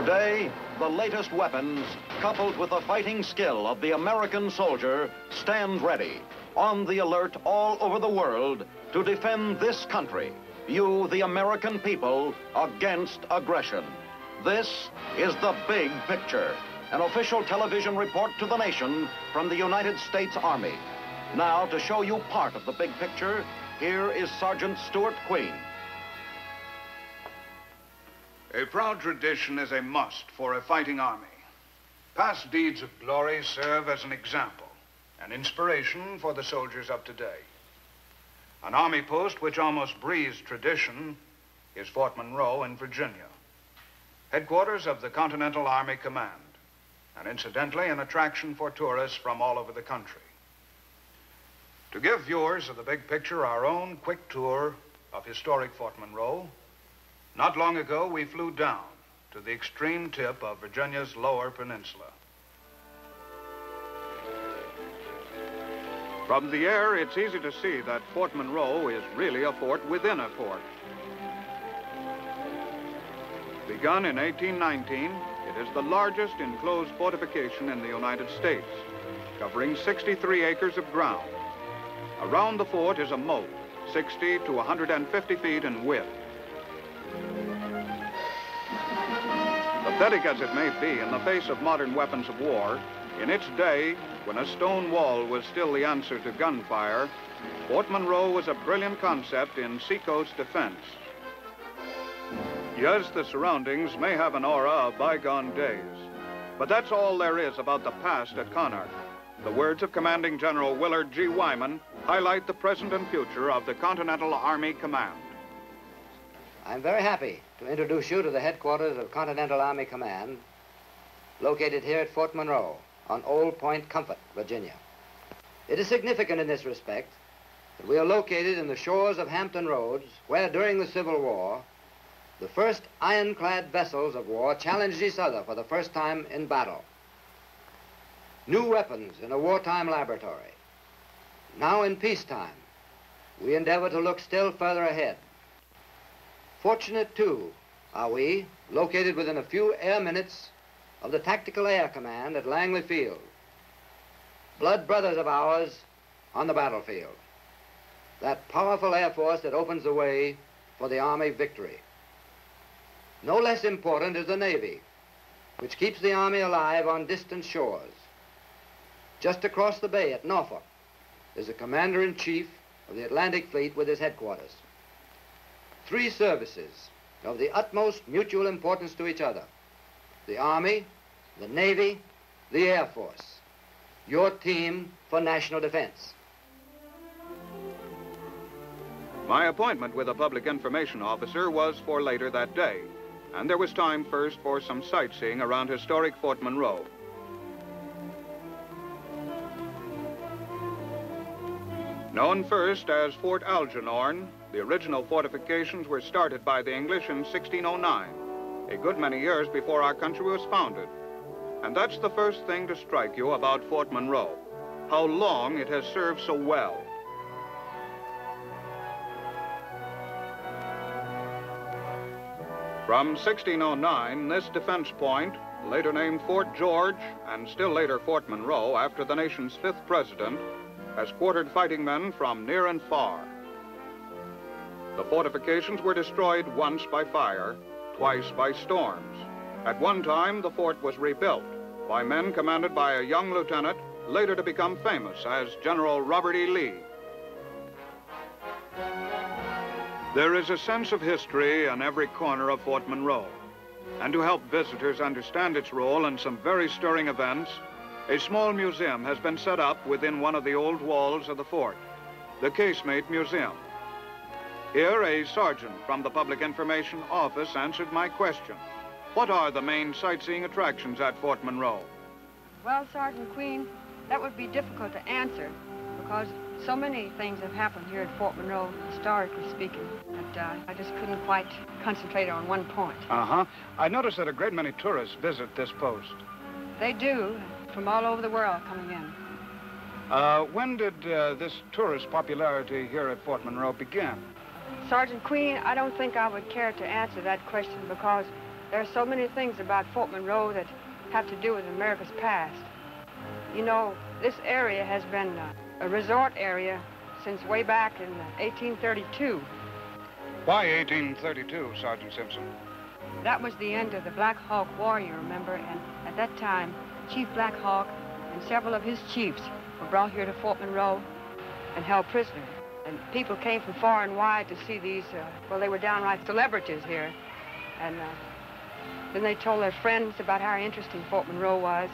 Today, the latest weapons, coupled with the fighting skill of the American soldier, stand ready, on the alert all over the world to defend this country, you, the American people, against aggression. This is the big picture, an official television report to the nation from the United States Army. Now, to show you part of the big picture, here is Sergeant Stuart Queen. A proud tradition is a must for a fighting army. Past deeds of glory serve as an example, an inspiration for the soldiers of today. An army post which almost breathes tradition is Fort Monroe in Virginia, headquarters of the Continental Army Command, and incidentally an attraction for tourists from all over the country. To give viewers of the big picture our own quick tour of historic Fort Monroe, not long ago, we flew down to the extreme tip of Virginia's lower peninsula. From the air, it's easy to see that Fort Monroe is really a fort within a fort. Begun in 1819, it is the largest enclosed fortification in the United States, covering 63 acres of ground. Around the fort is a moat, 60 to 150 feet in width. Pathetic as it may be in the face of modern weapons of war, in its day, when a stone wall was still the answer to gunfire, Fort Monroe was a brilliant concept in seacoast defense. Yes, the surroundings may have an aura of bygone days, but that's all there is about the past at CONARC. The words of Commanding General Willard G. Wyman highlight the present and future of the Continental Army Command. I'm very happy to introduce you to the headquarters of Continental Army Command, located here at Fort Monroe on Old Point Comfort, Virginia. It is significant in this respect that we are located in the shores of Hampton Roads, where during the Civil War, the first ironclad vessels of war challenged each other for the first time in battle. New weapons in a wartime laboratory. Now in peacetime, we endeavor to look still further ahead Fortunate, too, are we, located within a few air minutes of the Tactical Air Command at Langley Field. Blood brothers of ours on the battlefield. That powerful air force that opens the way for the Army victory. No less important is the Navy, which keeps the Army alive on distant shores. Just across the bay at Norfolk is the Commander-in-Chief of the Atlantic Fleet with his headquarters three services of the utmost mutual importance to each other. The Army, the Navy, the Air Force. Your team for national defense. My appointment with a public information officer was for later that day, and there was time first for some sightseeing around historic Fort Monroe. Known first as Fort Algernon, the original fortifications were started by the English in 1609, a good many years before our country was founded. And that's the first thing to strike you about Fort Monroe, how long it has served so well. From 1609, this defense point, later named Fort George and still later Fort Monroe after the nation's fifth president, has quartered fighting men from near and far. The fortifications were destroyed once by fire, twice by storms. At one time, the fort was rebuilt by men commanded by a young lieutenant, later to become famous as General Robert E. Lee. There is a sense of history in every corner of Fort Monroe. And to help visitors understand its role in some very stirring events, a small museum has been set up within one of the old walls of the fort, the Casemate Museum. Here, a sergeant from the Public Information Office answered my question. What are the main sightseeing attractions at Fort Monroe? Well, Sergeant Queen, that would be difficult to answer because so many things have happened here at Fort Monroe, historically speaking, that uh, I just couldn't quite concentrate on one point. Uh-huh. I noticed that a great many tourists visit this post. They do, from all over the world coming in. Uh, when did uh, this tourist popularity here at Fort Monroe begin? Sergeant Queen, I don't think I would care to answer that question because there are so many things about Fort Monroe that have to do with America's past. You know, this area has been uh, a resort area since way back in 1832. Why 1832, Sergeant Simpson? That was the end of the Black Hawk War, you remember, and at that time, Chief Black Hawk and several of his chiefs were brought here to Fort Monroe and held prisoner. And people came from far and wide to see these, uh, well, they were downright celebrities here. And uh, then they told their friends about how interesting Fort Monroe was.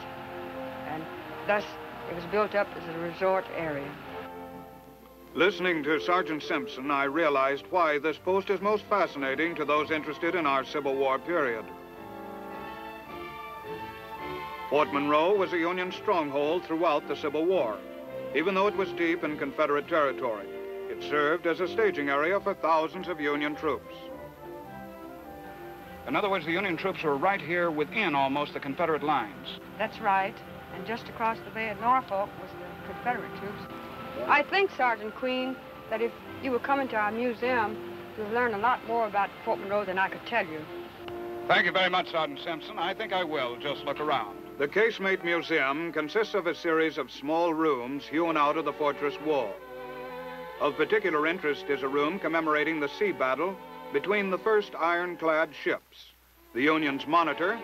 And thus, it was built up as a resort area. Listening to Sergeant Simpson, I realized why this post is most fascinating to those interested in our Civil War period. Fort Monroe was a Union stronghold throughout the Civil War, even though it was deep in Confederate territory. It served as a staging area for thousands of Union troops. In other words, the Union troops were right here within almost the Confederate lines. That's right. And just across the bay at Norfolk was the Confederate troops. I think, Sergeant Queen, that if you were coming to our museum, you'd learn a lot more about Fort Monroe than I could tell you. Thank you very much, Sergeant Simpson. I think I will. Just look around. The Casemate Museum consists of a series of small rooms hewn out of the fortress wall. Of particular interest is a room commemorating the sea battle between the first ironclad ships, the Union's Monitor,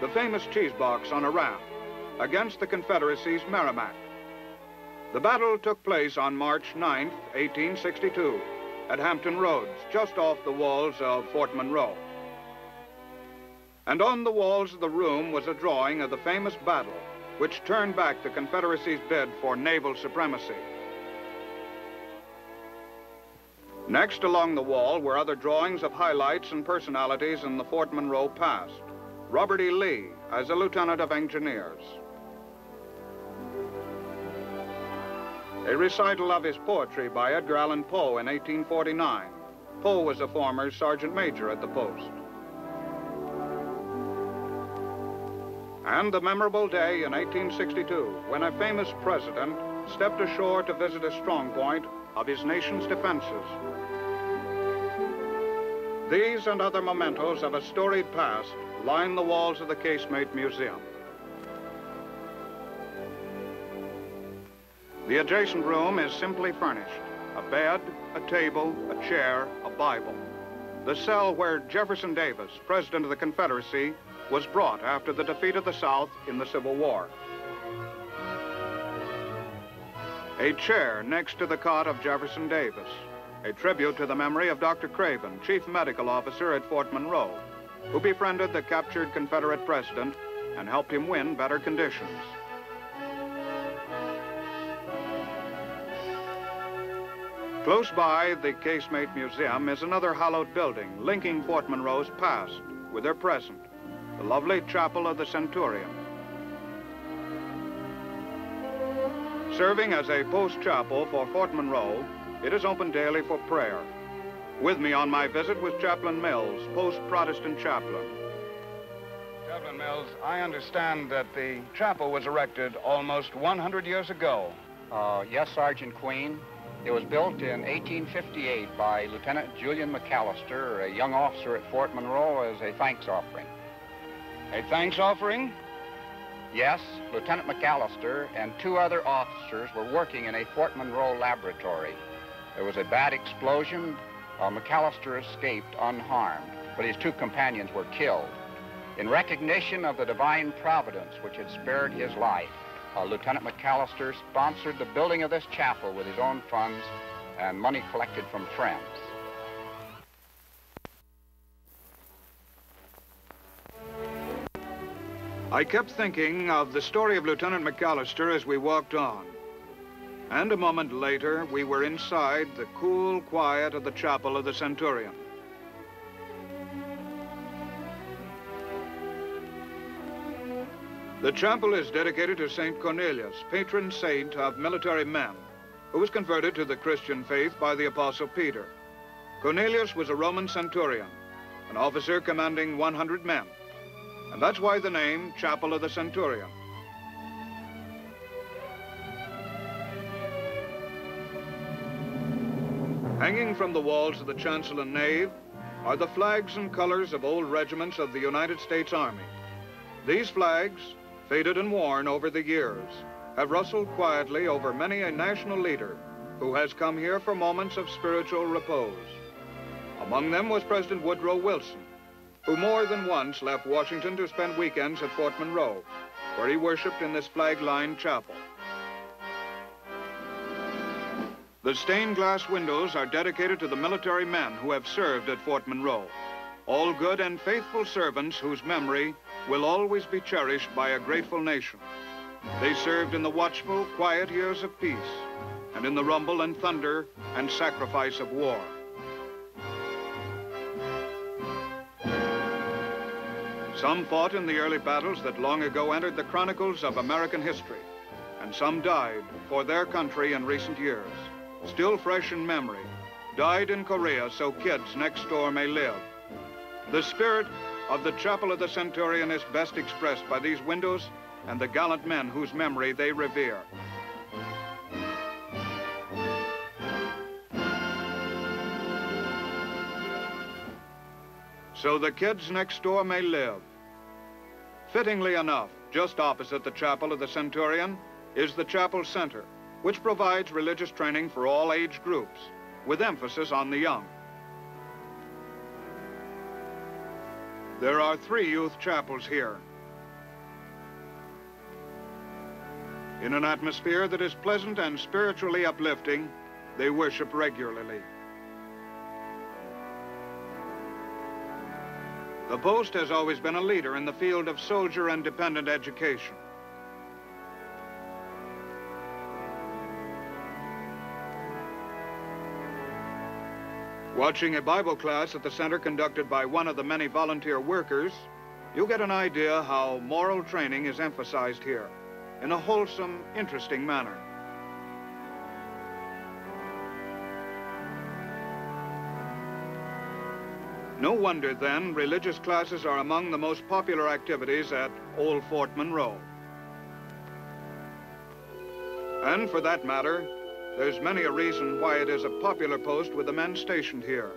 the famous cheese box on a raft, against the Confederacy's Merrimac. The battle took place on March 9, 1862, at Hampton Roads, just off the walls of Fort Monroe. And on the walls of the room was a drawing of the famous battle, which turned back the Confederacy's bid for naval supremacy. Next along the wall were other drawings of highlights and personalities in the Fort Monroe past. Robert E. Lee as a lieutenant of engineers. A recital of his poetry by Edgar Allan Poe in 1849. Poe was a former sergeant major at the post. And the memorable day in 1862 when a famous president stepped ashore to visit a strong point of his nation's defenses. These and other mementos of a storied past line the walls of the Casemate Museum. The adjacent room is simply furnished. A bed, a table, a chair, a Bible. The cell where Jefferson Davis, President of the Confederacy, was brought after the defeat of the South in the Civil War. A chair next to the cot of Jefferson Davis. A tribute to the memory of Dr. Craven, Chief Medical Officer at Fort Monroe, who befriended the captured Confederate president and helped him win better conditions. Close by the Casemate Museum is another hallowed building linking Fort Monroe's past with their present, the lovely Chapel of the Centurion. Serving as a post chapel for Fort Monroe, it is open daily for prayer. With me on my visit was Chaplain Mills, post-Protestant chaplain. Chaplain Mills, I understand that the chapel was erected almost 100 years ago. Uh, yes, Sergeant Queen. It was built in 1858 by Lieutenant Julian McAllister, a young officer at Fort Monroe, as a thanks offering. A thanks offering? Yes, Lieutenant McAllister and two other officers were working in a Fort Monroe laboratory. There was a bad explosion. Uh, McAllister escaped unharmed, but his two companions were killed. In recognition of the divine providence which had spared his life, uh, Lieutenant McAllister sponsored the building of this chapel with his own funds and money collected from friends. I kept thinking of the story of Lieutenant McAllister as we walked on. And a moment later, we were inside the cool quiet of the chapel of the Centurion. The chapel is dedicated to St. Cornelius, patron saint of military men, who was converted to the Christian faith by the Apostle Peter. Cornelius was a Roman centurion, an officer commanding 100 men. And that's why the name Chapel of the Centurion. Hanging from the walls of the chancel and nave are the flags and colors of old regiments of the United States Army. These flags, faded and worn over the years, have rustled quietly over many a national leader who has come here for moments of spiritual repose. Among them was President Woodrow Wilson, who more than once left Washington to spend weekends at Fort Monroe, where he worshiped in this flag-lined chapel. The stained glass windows are dedicated to the military men who have served at Fort Monroe, all good and faithful servants whose memory will always be cherished by a grateful nation. They served in the watchful, quiet years of peace, and in the rumble and thunder and sacrifice of war. Some fought in the early battles that long ago entered the chronicles of American history, and some died for their country in recent years still fresh in memory, died in Korea so kids next door may live. The spirit of the Chapel of the Centurion is best expressed by these windows and the gallant men whose memory they revere. So the kids next door may live. Fittingly enough, just opposite the Chapel of the Centurion is the Chapel Center, which provides religious training for all age groups, with emphasis on the young. There are three youth chapels here. In an atmosphere that is pleasant and spiritually uplifting, they worship regularly. The post has always been a leader in the field of soldier and dependent education. Watching a Bible class at the center conducted by one of the many volunteer workers, you get an idea how moral training is emphasized here in a wholesome, interesting manner. No wonder, then, religious classes are among the most popular activities at Old Fort Monroe. And for that matter, there's many a reason why it is a popular post with the men stationed here.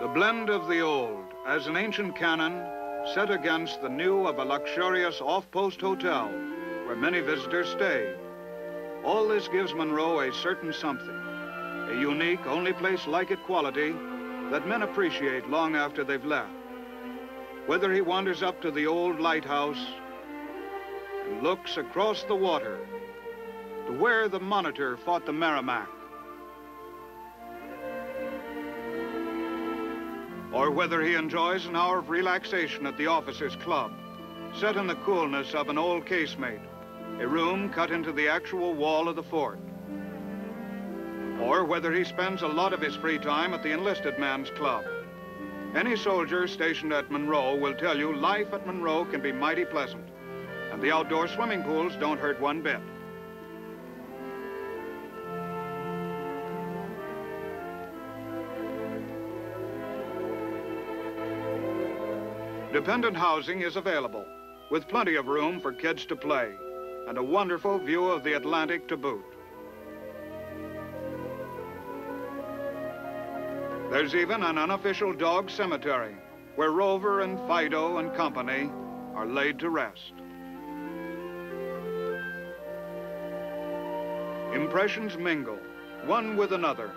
The blend of the old as an ancient canon set against the new of a luxurious off-post hotel where many visitors stay. All this gives Monroe a certain something, a unique, only place like it quality that men appreciate long after they've left. Whether he wanders up to the old lighthouse and looks across the water to where the Monitor fought the Merrimack. Or whether he enjoys an hour of relaxation at the officers' club, set in the coolness of an old casemate, a room cut into the actual wall of the fort. Or whether he spends a lot of his free time at the enlisted man's club. Any soldier stationed at Monroe will tell you life at Monroe can be mighty pleasant. And the outdoor swimming pools don't hurt one bit. Dependent housing is available, with plenty of room for kids to play, and a wonderful view of the Atlantic to boot. There's even an unofficial dog cemetery, where Rover and Fido and company are laid to rest. Impressions mingle, one with another,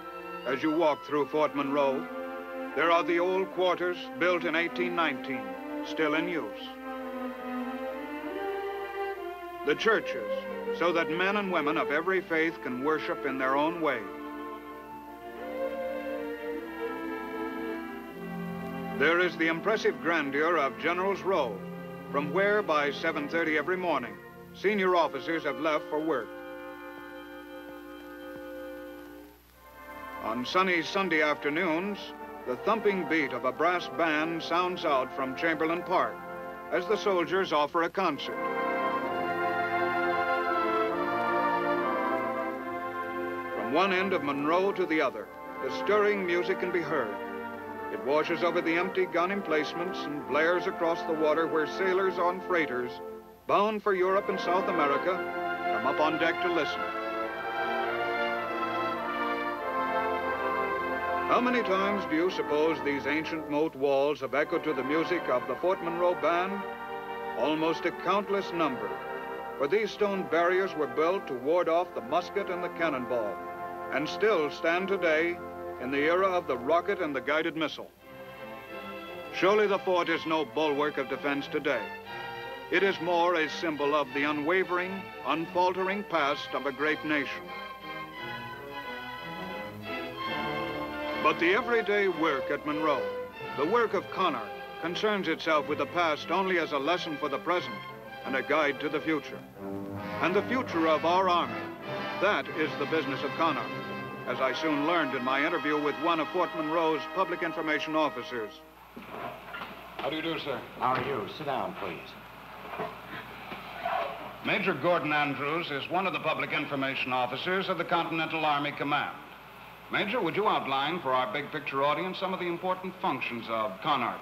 as you walk through Fort Monroe. There are the old quarters built in 1819, still in use. The churches, so that men and women of every faith can worship in their own way. There is the impressive grandeur of General's Row, from where by 7.30 every morning, senior officers have left for work. On sunny Sunday afternoons, the thumping beat of a brass band sounds out from Chamberlain Park as the soldiers offer a concert. From one end of Monroe to the other, the stirring music can be heard. It washes over the empty gun emplacements and blares across the water where sailors on freighters, bound for Europe and South America, come up on deck to listen. How many times do you suppose these ancient moat walls have echoed to the music of the Fort Monroe Band? Almost a countless number. For these stone barriers were built to ward off the musket and the cannonball, and still stand today in the era of the rocket and the guided missile. Surely the fort is no bulwark of defense today. It is more a symbol of the unwavering, unfaltering past of a great nation. But the everyday work at Monroe, the work of CONARC, concerns itself with the past only as a lesson for the present and a guide to the future. And the future of our Army, that is the business of CONARC, as I soon learned in my interview with one of Fort Monroe's public information officers. How do you do, sir? How are you? Sit down, please. Major Gordon Andrews is one of the public information officers of the Continental Army Command. Major, would you outline for our big picture audience some of the important functions of CONARC?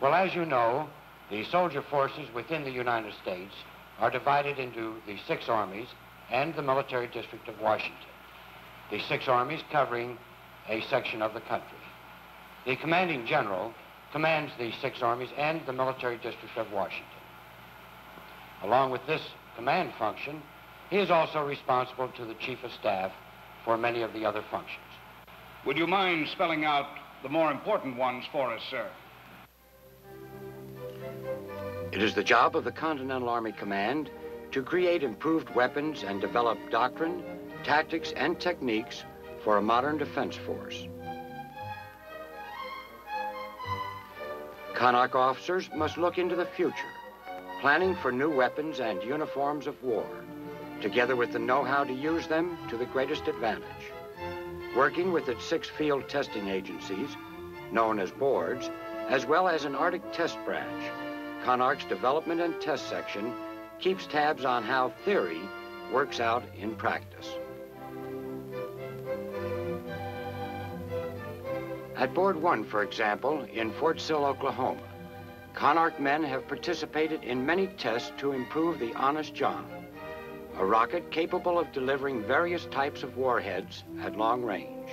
Well, as you know, the soldier forces within the United States are divided into the six armies and the military district of Washington. The six armies covering a section of the country. The commanding general commands the six armies and the military district of Washington. Along with this command function, he is also responsible to the chief of staff for many of the other functions. Would you mind spelling out the more important ones for us, sir? It is the job of the Continental Army Command to create improved weapons and develop doctrine, tactics, and techniques for a modern defense force. CONARC officers must look into the future, planning for new weapons and uniforms of war, together with the know-how to use them to the greatest advantage. Working with its six field testing agencies, known as boards, as well as an Arctic test branch, CONARC's development and test section keeps tabs on how theory works out in practice. At Board 1, for example, in Fort Sill, Oklahoma, CONARC men have participated in many tests to improve the Honest John, a rocket capable of delivering various types of warheads at long range.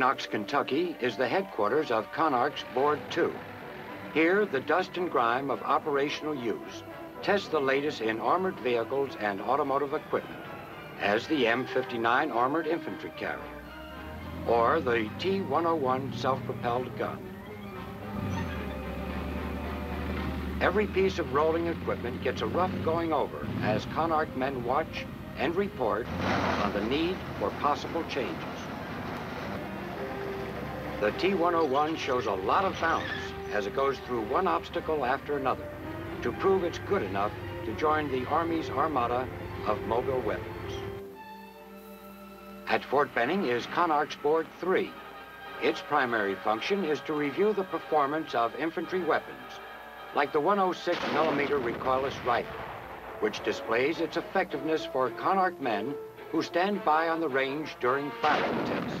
Knox, Kentucky is the headquarters of CONARC's Board 2. Here, the dust and grime of operational use tests the latest in armored vehicles and automotive equipment, as the M59 armored infantry carrier, or the T-101 self-propelled gun. Every piece of rolling equipment gets a rough going over as CONARC men watch and report on the need for possible changes. The T-101 shows a lot of bounce as it goes through one obstacle after another to prove it's good enough to join the Army's armada of mobile weapons. At Fort Benning is CONARC's Board 3. Its primary function is to review the performance of infantry weapons, like the 106 millimeter recoilless rifle, which displays its effectiveness for CONARC men who stand by on the range during firing tests.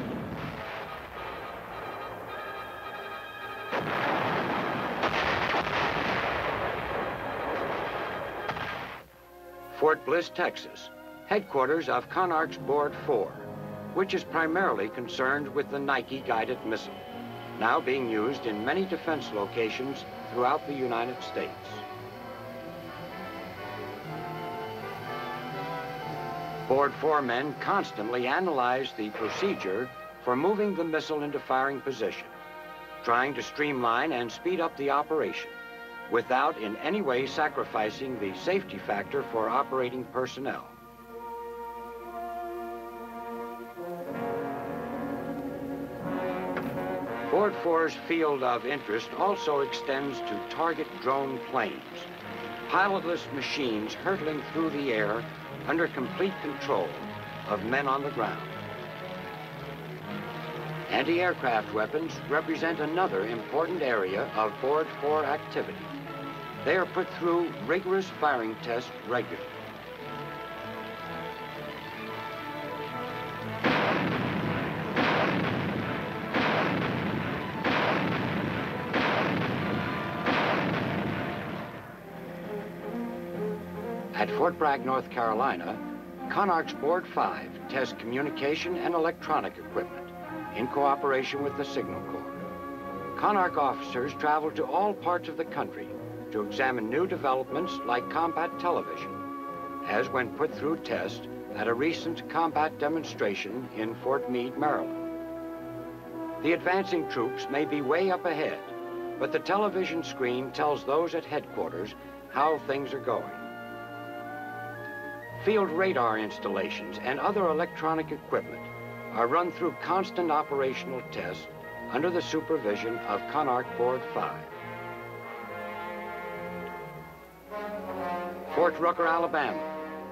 Fort Bliss, Texas, headquarters of CONARC's Board 4, which is primarily concerned with the Nike guided missile, now being used in many defense locations throughout the United States. Board 4 men constantly analyze the procedure for moving the missile into firing position, trying to streamline and speed up the operation without in any way sacrificing the safety factor for operating personnel. Board 4's field of interest also extends to target drone planes, pilotless machines hurtling through the air under complete control of men on the ground. Anti-aircraft weapons represent another important area of Board 4 activity. They are put through rigorous firing tests regularly. At Fort Bragg, North Carolina, CONARC's Board 5 tests communication and electronic equipment in cooperation with the Signal Corps. CONARC officers travel to all parts of the country to examine new developments like combat television, as when put through test at a recent combat demonstration in Fort Meade, Maryland. The advancing troops may be way up ahead, but the television screen tells those at headquarters how things are going. Field radar installations and other electronic equipment are run through constant operational tests under the supervision of CONARC Board 5. Fort Rucker, Alabama,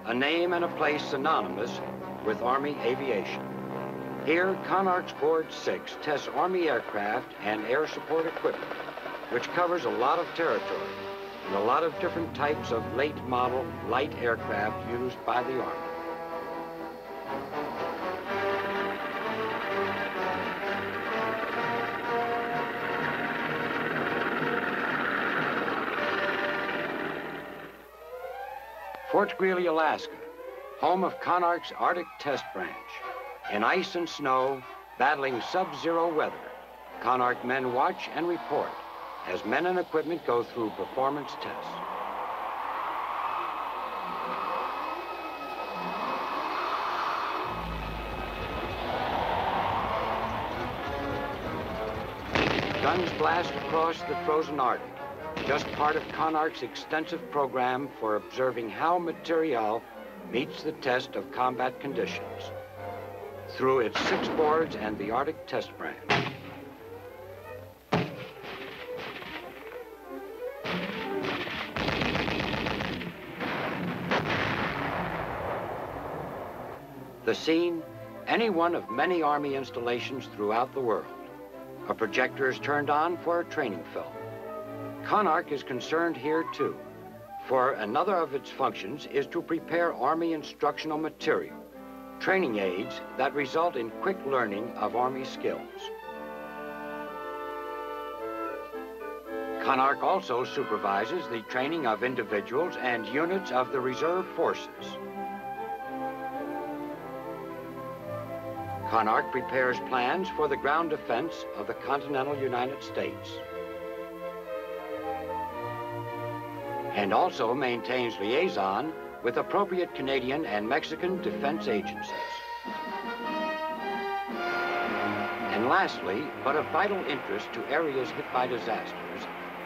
a name and a place synonymous with Army aviation. Here, CONARC's Board 6 tests Army aircraft and air support equipment, which covers a lot of territory and a lot of different types of late model light aircraft used by the Army. Fort Greely, Alaska, home of CONARC's Arctic Test Branch. In ice and snow, battling sub-zero weather, CONARC men watch and report as men and equipment go through performance tests. Guns blast across the frozen Arctic, just part of CONARC's extensive program for observing how material meets the test of combat conditions through its six boards and the Arctic Test Branch. The scene, any one of many Army installations throughout the world. A projector is turned on for a training film. CONARC is concerned here too, for another of its functions is to prepare Army instructional material, training aids that result in quick learning of Army skills. CONARC also supervises the training of individuals and units of the reserve forces. CONARC prepares plans for the ground defense of the continental United States. And also maintains liaison with appropriate Canadian and Mexican defense agencies. And lastly, but of vital interest to areas hit by disasters,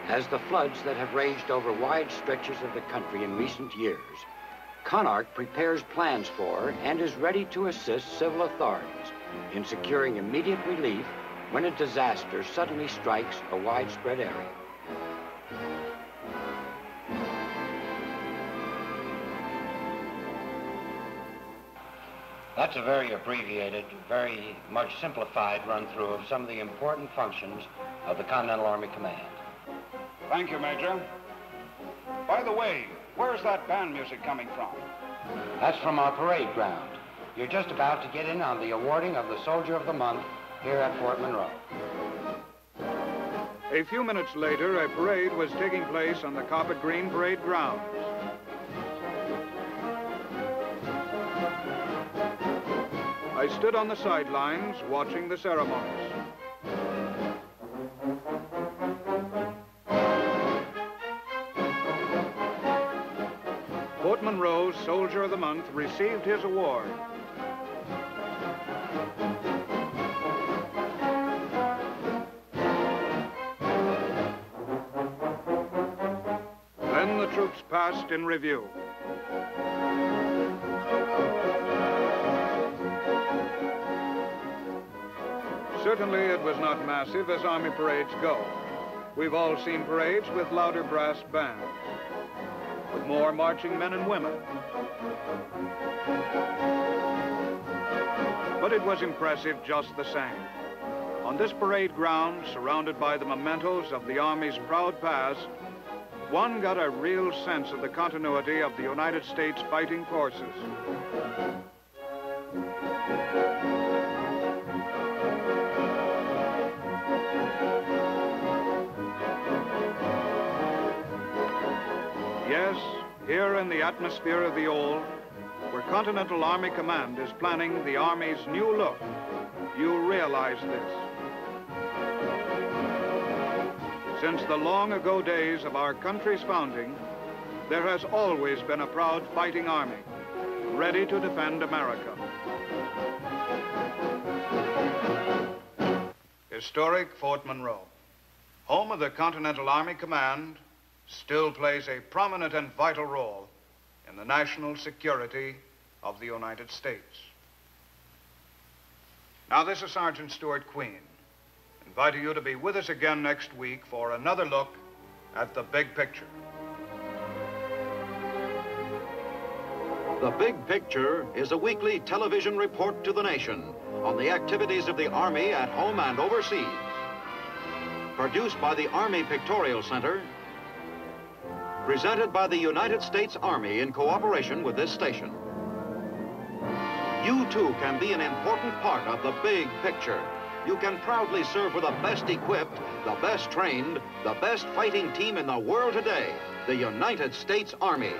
as the floods that have raged over wide stretches of the country in recent years, CONARC prepares plans for and is ready to assist civil authorities in securing immediate relief when a disaster suddenly strikes a widespread area. That's a very abbreviated, very much simplified run-through of some of the important functions of the Continental Army Command. Thank you, Major. By the way, where's that band music coming from? That's from our parade ground. You're just about to get in on the awarding of the Soldier of the Month here at Fort Monroe. A few minutes later, a parade was taking place on the Carpet Green Parade grounds. I stood on the sidelines watching the ceremonies. Fort Monroe's Soldier of the Month received his award. Then the troops passed in review. Certainly it was not massive as Army parades go. We've all seen parades with louder brass bands, with more marching men and women. But it was impressive just the same. On this parade ground, surrounded by the mementos of the Army's proud past, one got a real sense of the continuity of the United States fighting forces. Here in the atmosphere of the old, where Continental Army Command is planning the Army's new look, you realize this. Since the long ago days of our country's founding, there has always been a proud fighting army, ready to defend America. Historic Fort Monroe, home of the Continental Army Command, still plays a prominent and vital role in the national security of the United States. Now, this is Sergeant Stuart Queen, inviting you to be with us again next week for another look at the big picture. The Big Picture is a weekly television report to the nation on the activities of the Army at home and overseas. Produced by the Army Pictorial Center, presented by the United States Army in cooperation with this station. You too can be an important part of the big picture. You can proudly serve with the best equipped, the best trained, the best fighting team in the world today, the United States Army.